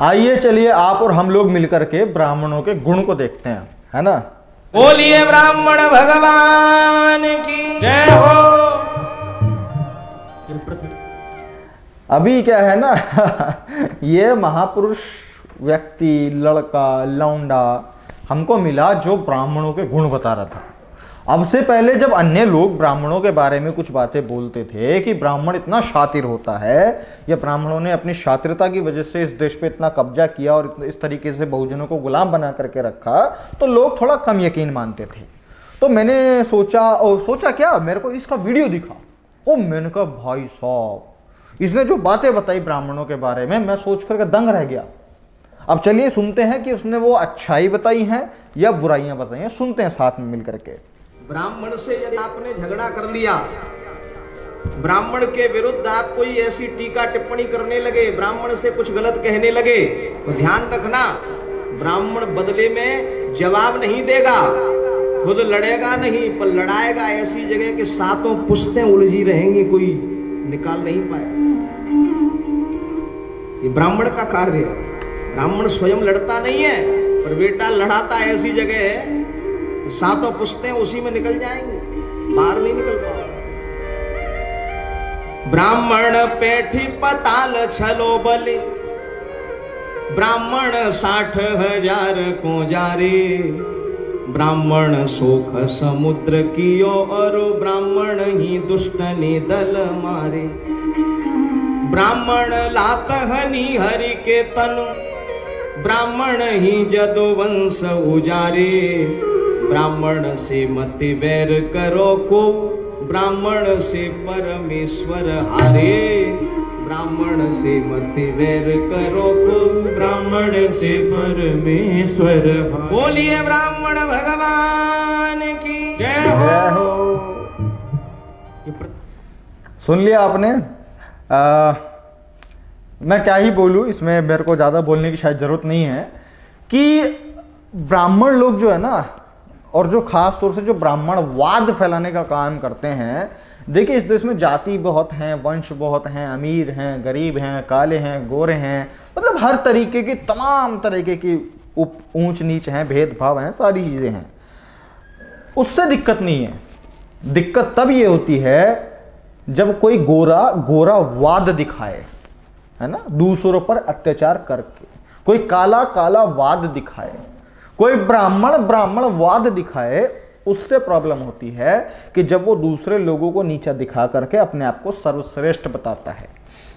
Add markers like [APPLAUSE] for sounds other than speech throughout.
आइए चलिए आप और हम लोग मिलकर के ब्राह्मणों के गुण को देखते हैं है ना? बोलिए ब्राह्मण भगवान की जय हो। अभी क्या है ना [LAUGHS] ये महापुरुष व्यक्ति लड़का लौंडा हमको मिला जो ब्राह्मणों के गुण बता रहा था। अब से पहले जब अन्य लोग ब्राह्मणों के बारे में कुछ बातें बोलते थे कि ब्राह्मण इतना शातिर होता है, या ब्राह्मणों ने अपनी शातिरता की वजह से इस देश पे इतना कब्जा किया और इस तरीके से बहुजनों को गुलाम बना करके रखा तो लोग थोड़ा कम यकीन मानते थे। तो मैंने सोचा और सोचा क्या? मेरे को इसका वीडियो दिखा। ओ, मैंने कहा, भाई साहब, इसने जो बातें बताई ब्राह्मणों के बारे में, मैं सोच करके दंग रह गया। अब चलिए सुनते हैं कि उसने वो अच्छाई बताई हैं या बुराइयाँ बताई हैं, सुनते हैं साथ में मिल के। ब्राह्मण से यदि आपने झगड़ा कर लिया, ब्राह्मण के विरुद्ध आप कोई ऐसी टीका टिप्पणी करने लगे, ब्राह्मण से कुछ गलत कहने लगे तो ध्यान रखना, ब्राह्मण बदले में जवाब नहीं देगा। खुद लड़ेगा नहीं, पर लड़ाएगा ऐसी जगह कि सातों पुश्तें उलझी रहेंगी, कोई निकाल नहीं पाए। ये ब्राह्मण का कार्य है। ब्राह्मण स्वयं लड़ता नहीं है, पर बेटा लड़ाता ऐसी जगह है सातों पुश्तें उसी में निकल जाएँगे। बाहर नहीं निकल पाओगे। ब्राह्मण पेठी पताल छलो बलि। ब्राह्मण साठ हज़ार को जारे ब्राह्मण सोख समुद्र कियो और ब्राह्मण ही दुष्ट ने दल मारे। ब्राह्मण लात हनि हरि के तनु ब्राह्मण ही जदो वंश उजारे। ब्राह्मण से मति वैर करो को ब्राह्मण से परमेश्वर हारे। ब्राह्मण से मति वैर करो को ब्राह्मण से परमेश्वर बोलिए ब्राह्मण भगवान की जय हो। सुन लिया आपने। आ, मैं क्या ही बोलूँ इसमें मेरे को ज़्यादा बोलने की शायद ज़रूरत नहीं है। कि ब्राह्मण लोग जो है ना और जो खास तौर से जो ब्राह्मणवाद फैलाने का काम करते हैं, देखिए इस देश में जाति बहुत हैं, वंश बहुत हैं, अमीर हैं, गरीब हैं, काले हैं, गोरे हैं मतलब हर तरीके की, तमाम तरीके की ऊंच नीच हैं, भेदभाव हैं, सारी चीज़ें हैं। उससे दिक्कत नहीं है। दिक्कत तब ये होती है जब कोई गोरा गोरा वाद दिखाए, है ना? दूसरों पर अत्याचार करके, कोई काला काला वाद दिखाए। कोई ब्राह्मण ब्राह्मण वाद दिखाए उससे प्रॉब्लम होती है कि जब वो दूसरे लोगों को नीचा दिखा करके अपने आप को सर्वश्रेष्ठ बताता है।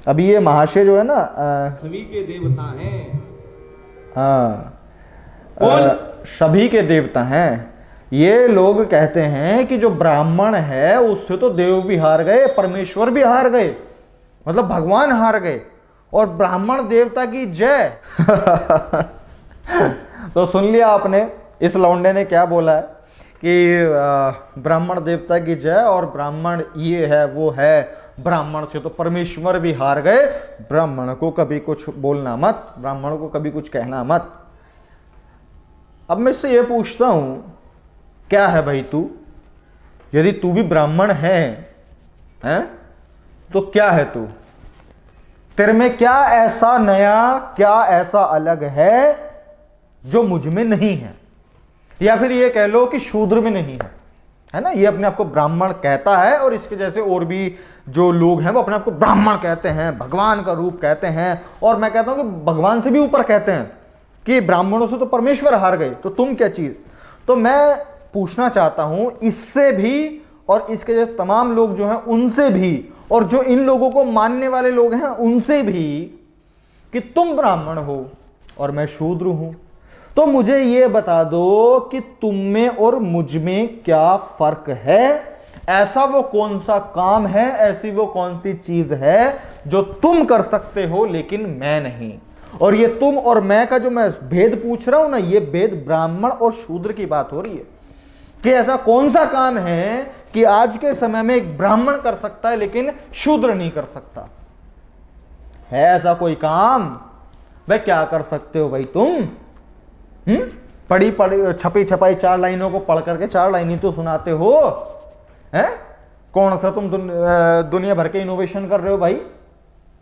अभी ये महाशय जो है ना सभी के देवता हैं। हाँ सभी के देवता हैं। ये लोग कहते हैं कि जो ब्राह्मण है उससे तो देव भी हार गए परमेश्वर भी हार गए मतलब भगवान हार गए और ब्राह्मण देवता की जय। [LAUGHS] तो सुन लिया आपने, इस लौंडे ने क्या बोला है कि ब्राह्मण देवता की जय और ब्राह्मण ये है, वो है। ब्राह्मण से तो परमेश्वर भी हार गए। ब्राह्मण को कभी कुछ बोलना मत, ब्राह्मण को कभी कुछ कहना मत। अब मैं इससे ये पूछता हूँ, क्या है भाई तू? यदि तू भी ब्राह्मण है, हैं तो क्या है तू? तेरे में क्या ऐसा नया, क्या ऐसा अलग है? जो मुझमें नहीं है। या फिर ये कह लो कि शूद्र में नहीं है। है ना? ये अपने आप को ब्राह्मण कहता है और इसके जैसे और भी जो लोग हैं, वो अपने आप को ब्राह्मण कहते हैं, भगवान का रूप कहते हैं। और मैं कहता हूँ कि भगवान से भी ऊपर कहते हैं कि ब्राह्मणों से तो परमेश्वर हार गए तो तुम क्या चीज़? तो मैं पूछना चाहता हूँ, इससे भी और इसके जैसे तमाम लोग जो हैं, उनसे भी और जो इन लोगों को मानने वाले लोग हैं, उनसे भी कि तुम ब्राह्मण हो और मैं शूद्र हूँ। तो मुझे ये बता दो कि तुम में और मुझमें क्या फ़र्क है? ऐसा वो कौन सा काम है, ऐसी वो कौन सी चीज़ है जो तुम कर सकते हो लेकिन मैं नहीं? और ये तुम और मैं का जो मैं भेद पूछ रहा हूँ ना, ये भेद ब्राह्मण और शूद्र की बात हो रही है। कि ऐसा कौन सा काम है कि आज के समय में एक ब्राह्मण कर सकता है लेकिन शूद्र नहीं कर सकता? है ऐसा कोई काम? भाई क्या कर सकते हो भाई तुम? हम्म? पढ़ी पढ़ी छपी छपाई चार लाइनों को पढ़ करके चार लाइन ही तो सुनाते हो। हैं? कौन सा तुम दुन, दुनिया भर के इनोवेशन कर रहे हो भाई?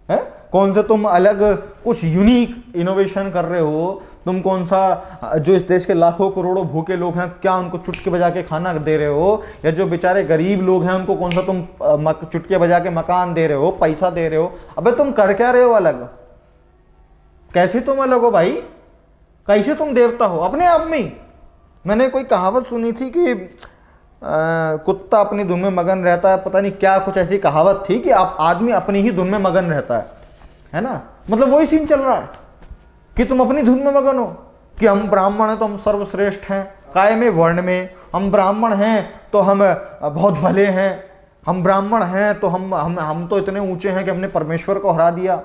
हैं? कौन सा तुम अलग कुछ यूनिक इनोवेशन कर रहे हो? तुम कौन सा जो इस देश के लाखों करोड़ों भूखे लोग हैं क्या उनको चुटके बजा के खाना दे रहे हो? या जो बेचारे गरीब लोग हैं उनको कौन सा तुम चुटके बजा के मकान दे रहे हो पैसा दे रहे हो? अबे तुम कर क्या रहे हो अलग? कैसे तुम अलग हो भाई? कैसे तुम देवता हो? अपने आप में। मैंने कोई कहावत सुनी थी कि कुत्ता अपनी धुन में मगन रहता है, पता नहीं क्या कुछ ऐसी कहावत थी कि आप आदमी अपनी ही धुन में मगन रहता है। है ना? मतलब वही सीन चल रहा है कि तुम अपनी धुन में मगन हो, कि हम ब्राह्मण हैं तो हम सर्वश्रेष्ठ हैं। काय में? वर्ण में। हम ब्राह्मण हैं तो हम बहुत भले हैं। हम ब्राह्मण हैं तो हम हम हम तो इतने ऊँचे हैं कि हमने परमेश्वर को हरा दिया।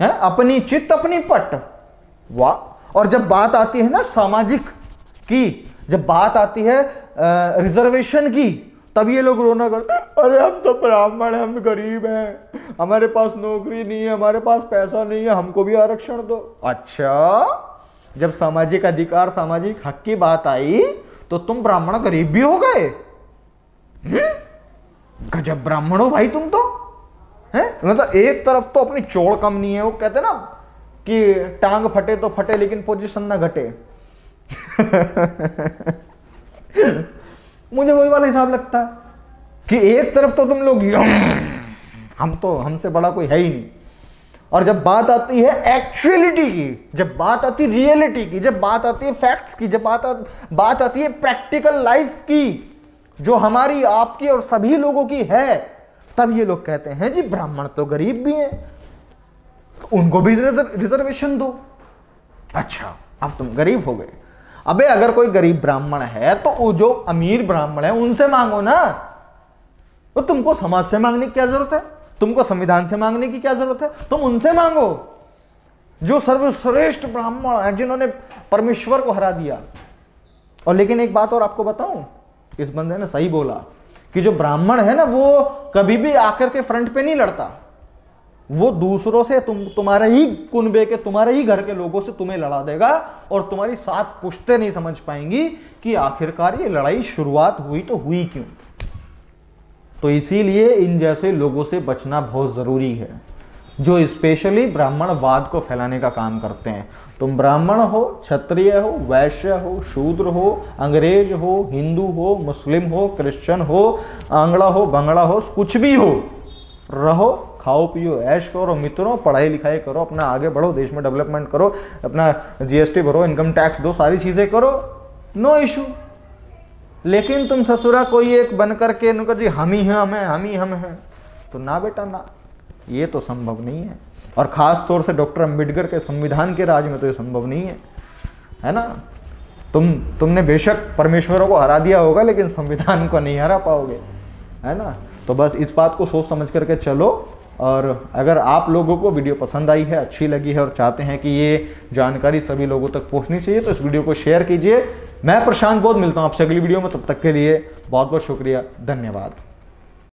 है? अपनी चित्त, अपनी पट। वाह। और जब बात आती है ना सामाजिक की, जब बात आती है रिजर्वेशन की, तब ये लोग रोना कर, अरे, हम तो ब्राह्मण हैं, हम गरीब हैं। हमारे पास नौकरी नहीं है, हमारे पास पैसा नहीं है, हमको भी आरक्षण दो। अच्छा जब सामाजिक अधिकार, सामाजिक हक की बात आई तो तुम ब्राह्मण गरीब भी हो गए। हम्म? गजब ब्राह्मण हो भाई तुम तो। है? मतलब एक तरफ़ तो अपनी चोड़ कम नहीं है, वो कहते ना कि टांग फटे तो फटे लेकिन पोजीशन ना घटे। [LAUGHS] मुझे वही वाला हिसाब लगता है कि एक तरफ़ तो तुम लोग हम तो हमसे बड़ा कोई है ही नहीं। और जब बात आती है एक्चुअलिटी की जब बात आती रियलिटी की जब बात आती है फैक्ट्स की जब बात आ, बात आती है प्रैक्टिकल लाइफ की जो हमारी आपकी और सभी लोगों की है तब ये लोग कहते हैं जी ब्राह्मण तो गरीब भी हैं। उनको भी रिजर्वेशन दो। अच्छा अब तुम गरीब हो गए। अबे, अगर कोई गरीब ब्राह्मण है तो वो जो अमीर ब्राह्मण है, उनसे मांगो ना। तो तुमको समाज से मांगने की क्या ज़रूरत है? तुमको संविधान से मांगने की क्या ज़रूरत है? तुम उनसे मांगो। जो सर्वश्रेष्ठ ब्राह्मण है, जिन्होंने परमेश्वर को हरा दिया। और लेकिन एक बात और आपको बताऊँ, इस बंदे ने सही बोला कि जो ब्राह्मण है ना, वो कभी भी आकर के फ्रंट पे नहीं लड़ता। वो दूसरों से तुम, तुम्हारे ही कुनबे के, तुम्हारे ही घर के लोगों से तुम्हें लड़ा देगा और तुम्हारी सात पुश्ते नहीं समझ पाएँगी कि आखिरकार ये लड़ाई शुरुआत हुई तो हुई क्यों। तो इसीलिए इन जैसे लोगों से बचना बहुत ज़रूरी है, जो स्पेशली ब्राह्मणवाद को फैलाने का काम करते हैं। तुम ब्राह्मण हो, क्षत्रिय हो, वैश्य हो, शूद्र हो, अंग्रेज़ हो, हिंदू हो, मुस्लिम हो, क्रिश्चियन हो आंगड़ा हो बंगड़ा हो, कुछ भी हो, रहो खाओ, पियो, ऐश करो, मित्रों, पढ़ाई लिखाई करो, अपना आगे बढ़ो, देश में डेवलपमेंट करो, अपना जीएसटी भरो इनकम टैक्स दो, सारी चीज़ें करो नो इशू लेकिन तुम ससुरा कोई एक बन करके इनको जी, हम ही हैं, हम हैं, हम ही, हम हैं। तो ना बेटा, ना। ये तो संभव नहीं है। और ख़ास तौर से डॉक्टर अंबेडकर के संविधान के राज में तो ये संभव नहीं है। है ना? तुम, तुमने बेशक परमेश्वरों को हरा दिया होगा, लेकिन संविधान को नहीं हरा पाओगे। है ना? तो बस इस बात को सोच समझ करके चलो। और अगर आप लोगों को वीडियो पसंद आई है, अच्छी लगी है और चाहते हैं कि ये जानकारी सभी लोगों तक पहुंचनी चाहिए तो इस वीडियो को शेयर कीजिए। मैं प्रशांत बोध मिलता हूँ आपसे अगली वीडियो में, तब तक के लिए बहुत बहुत शुक्रिया, धन्यवाद।